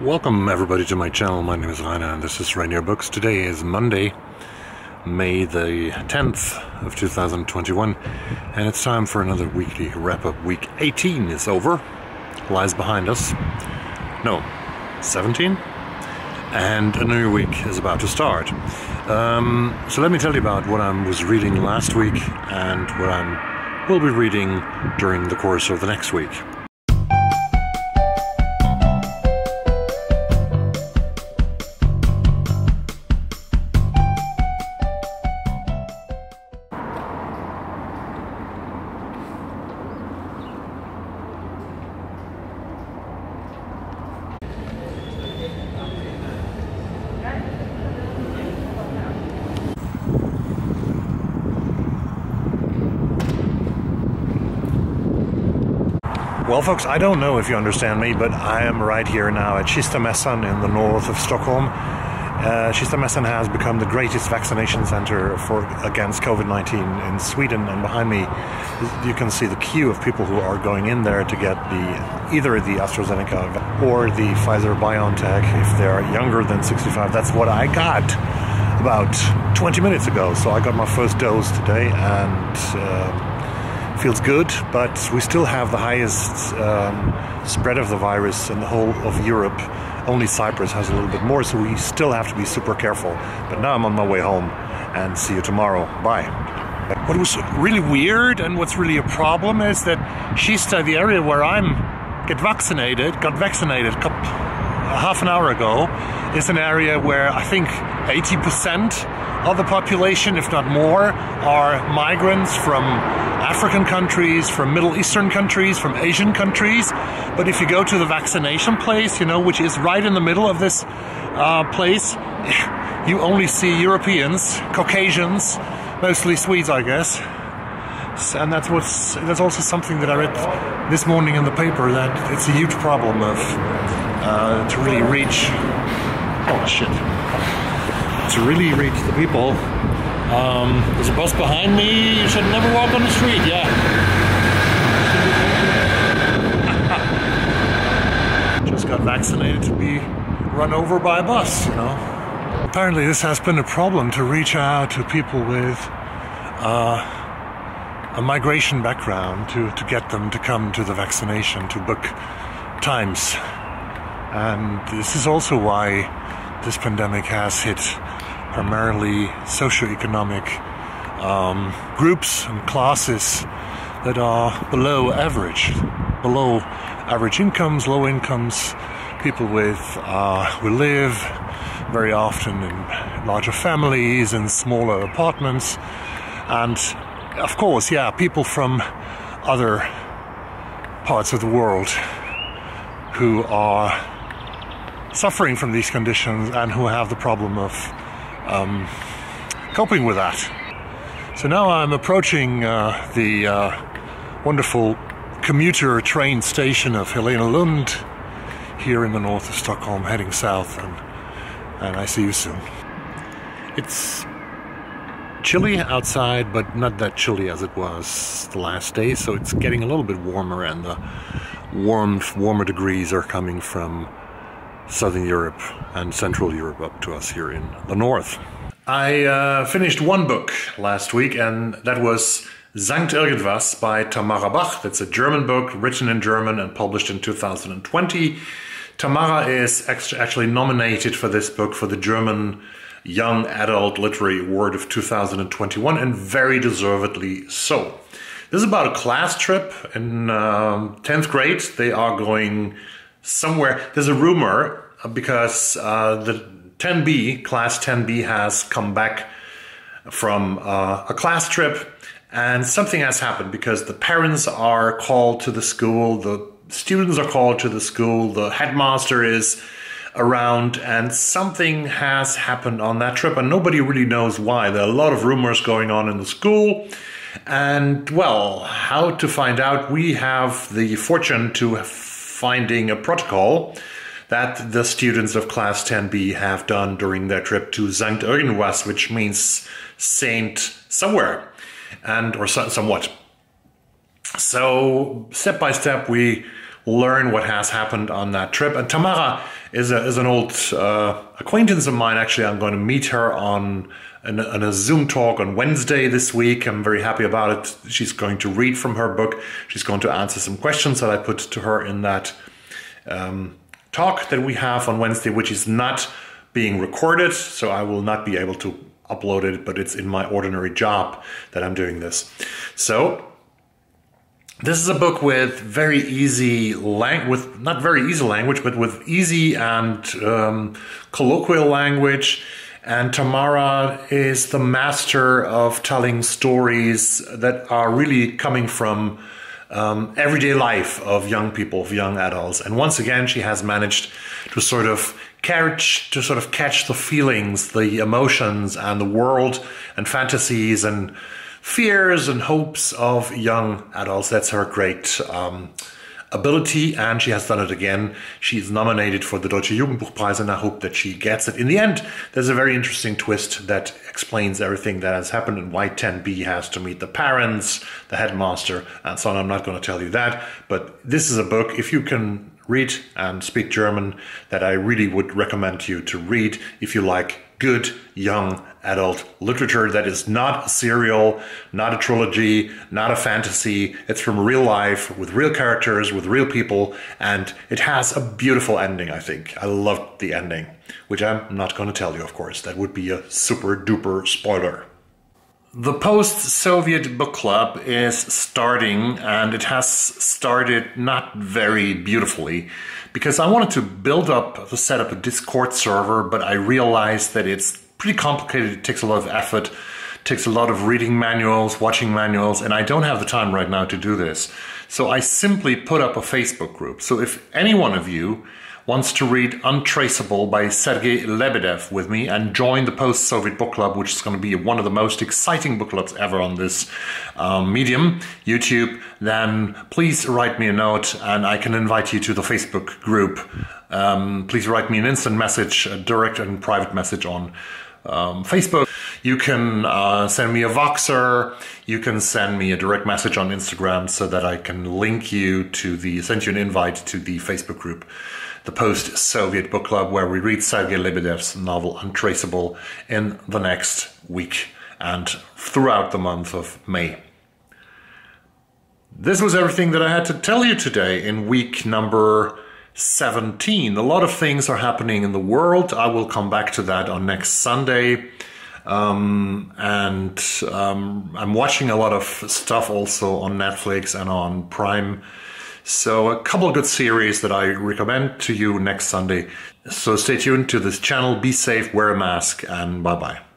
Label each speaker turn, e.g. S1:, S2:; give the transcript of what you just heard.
S1: Welcome everybody to my channel. My name is Rainer and this is Rainier Books. Today is Monday, May the 10th of 2021 and it's time for another weekly wrap-up. Week 18 is over, lies behind us. No, 17? And a new week is about to start. Um, so let me tell you about what I was reading last week and what I will be reading during the course of the next week. Well, folks, I don't know if you understand me, but I am right here now at Kistamässan in the north of Stockholm. Uh, has become the greatest vaccination center for against COVID-19 in Sweden, and behind me, you can see the queue of people who are going in there to get the either the AstraZeneca or the Pfizer BioNTech if they are younger than 65. That's what I got about 20 minutes ago. So I got my first dose today, and. Uh, feels good, but we still have the highest um, spread of the virus in the whole of Europe. Only Cyprus has a little bit more, so we still have to be super careful. But now I'm on my way home, and see you tomorrow. Bye. What was really weird and what's really a problem is that Kista, the area where I'm get vaccinated, got vaccinated half an hour ago, is an area where I think 80% of the population, if not more, are migrants from African countries, from Middle Eastern countries, from Asian countries. But if you go to the vaccination place, you know, which is right in the middle of this uh, place, you only see Europeans, Caucasians, mostly Swedes, I guess. And that's what's that's also something that I read this morning in the paper that it's a huge problem of uh, to really reach. Oh shit! To really reach the people um, there's a bus behind me. You should never walk on the street. Yeah. Just got vaccinated to be run over by a bus, you know. Apparently, this has been a problem to reach out to people with uh, a migration background to, to get them to come to the vaccination, to book times. And this is also why this pandemic has hit primarily socioeconomic um, groups and classes that are below average, below average incomes, low incomes, people with uh, who live very often in larger families and smaller apartments, and of course, yeah, people from other parts of the world who are suffering from these conditions and who have the problem of um, coping with that. So now I'm approaching uh, the uh, wonderful commuter train station of Helenelund here in the north of Stockholm, heading south, and, and I see you soon. It's chilly outside, but not that chilly as it was the last day, so it's getting a little bit warmer, and the warm, warmer degrees are coming from Southern Europe and Central Europe up to us here in the north. I uh, finished one book last week, and that was Sankt Irgendwas by Tamara Bach. That's a German book written in German and published in 2020. Tamara is actually nominated for this book for the German Young Adult Literary Award of 2021, and very deservedly so. This is about a class trip in um, 10th grade. They are going somewhere. There's a rumor uh, because uh, the 10B, class 10B, has come back from uh, a class trip and something has happened because the parents are called to the school, the students are called to the school, the headmaster is around, and something has happened on that trip, and nobody really knows why. There are a lot of rumors going on in the school. And well, how to find out? We have the fortune to finding a protocol that the students of class 10B have done during their trip to Sankt Irgendwas, which means saint somewhere and or so, somewhat. So step by step we learn what has happened on that trip. And Tamara is, a, is an old uh, acquaintance of mine. Actually, I'm going to meet her on, on, on a Zoom talk on Wednesday this week. I'm very happy about it. She's going to read from her book. She's going to answer some questions that I put to her in that um, talk that we have on Wednesday, which is not being recorded, so I will not be able to upload it, but it's in my ordinary job that I'm doing this. So this is a book with very easy lang with not very easy language, but with easy and um, colloquial language. And Tamara is the master of telling stories that are really coming from um, everyday life of young people, of young adults. And once again, she has managed to sort of catch, to sort of catch the feelings, the emotions, and the world and fantasies and fears and hopes of young adults. That's her great um, ability, and she has done it again. She's nominated for the Deutsche Jugendbuchpreis, and I hope that she gets it. In the end, there's a very interesting twist that explains everything that has happened and why 10B has to meet the parents, the headmaster, and so on. I'm not going to tell you that, but this is a book. If you can read and speak German, that I really would recommend you to read if you like good young adult literature that is not a serial, not a trilogy, not a fantasy. It's from real life with real characters, with real people, and it has a beautiful ending, I think. I loved the ending, which I'm not going to tell you, of course. That would be a super duper spoiler. The post Soviet book club is starting, and it has started not very beautifully because I wanted to build up, to set up a Discord server, but I realized that it's pretty complicated. It takes a lot of effort, takes a lot of reading manuals, watching manuals, and I don't have the time right now to do this. So I simply put up a Facebook group. So if any one of you wants to read Untraceable by Sergei Lebedev with me and join the post-Soviet book club, which is going to be one of the most exciting book clubs ever on this um, medium, YouTube, then please write me a note and I can invite you to the Facebook group. Um, please write me an instant message, a direct and private message on um, Facebook. You can uh, send me a Voxer. You can send me a direct message on Instagram so that I can link you to the, send you an invite to the Facebook group, the Post Soviet Book Club, where we read Sergei Lebedev's novel Untraceable in the next week and throughout the month of May. This was everything that I had to tell you today in week number 17. A lot of things are happening in the world. I will come back to that on next Sunday. Um, and um, I'm watching a lot of stuff also on Netflix and on Prime. So, a couple of good series that I recommend to you next Sunday. So, stay tuned to this channel. Be safe, wear a mask, and bye bye.